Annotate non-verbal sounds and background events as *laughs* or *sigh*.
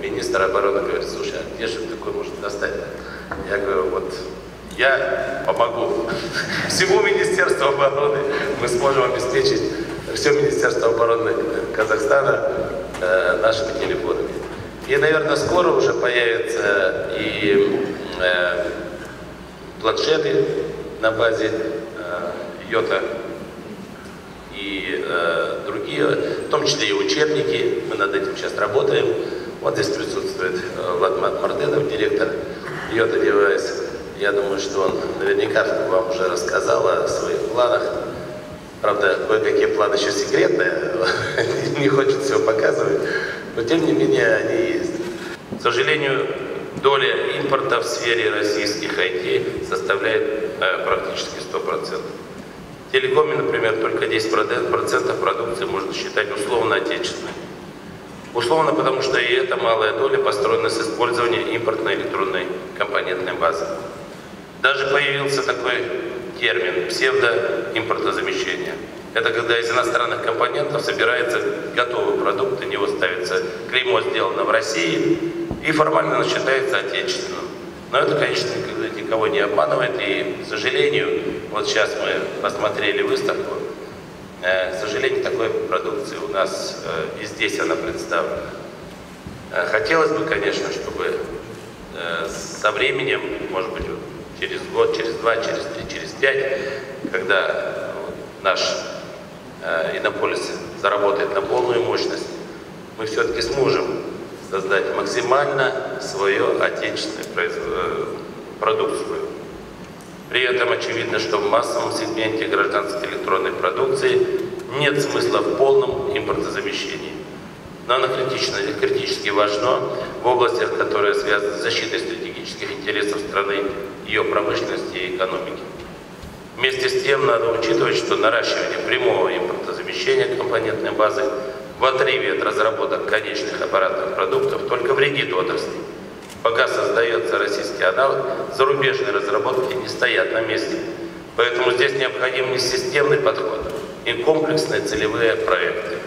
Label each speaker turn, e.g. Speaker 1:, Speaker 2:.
Speaker 1: министр обороны говорит, слушай, а где же такой может достать? Я говорю, вот я помогу *laughs* всему Министерству обороны, мы сможем обеспечить все Министерство обороны Казахстана э, нашими телефонами. И, наверное, скоро уже появятся и э, планшеты на базе э, Йота и э, другие, в том числе и учебники. Мы над этим сейчас работаем. Вот здесь присутствует э, Владимир Мартынов, директор Yota Devices. Я думаю, что он наверняка вам уже рассказал о своих планах. Правда, кое-какие планы еще секретные, *laughs* не хочет все показывать, но тем не менее они есть. К сожалению, доля импорта в сфере российских IT составляет э, практически 100%. В например, только 10% продукции можно считать условно отечественной. Условно, потому что и эта малая доля построена с использованием импортной электронной компонентной базы. Даже появился такой термин псевдоимпортозамещение. Это когда из иностранных компонентов собирается готовый продукт, на него ставится клеймо «сделано в России» и формально считается отечественным. Но это, конечно, никого не обманывает, и, к сожалению, вот сейчас мы посмотрели выставку, к сожалению, такой продукции у нас э, и здесь она представлена. Э, хотелось бы, конечно, чтобы со временем, может быть, через год, через два, через три, через пять, когда наш э, Иннополис заработает на полную мощность, мы все-таки сможем создать максимально свою отечественную э, продукцию. При этом очевидно, что в массовом сегменте гражданской электронной продукции нет смысла в полном импортозамещении. Но она критично, критически важна в областях, которые связаны с защитой стратегических интересов страны ее промышленности и экономики. Вместе с тем надо учитывать, что наращивание прямого импортозамещения компонентной базы в отрыве от разработок конечных аппаратных продуктов только вредит отрасли. Пока создается российский аналог, зарубежные разработки не стоят на месте. Поэтому здесь необходим не системный подход и комплексные целевые проекты.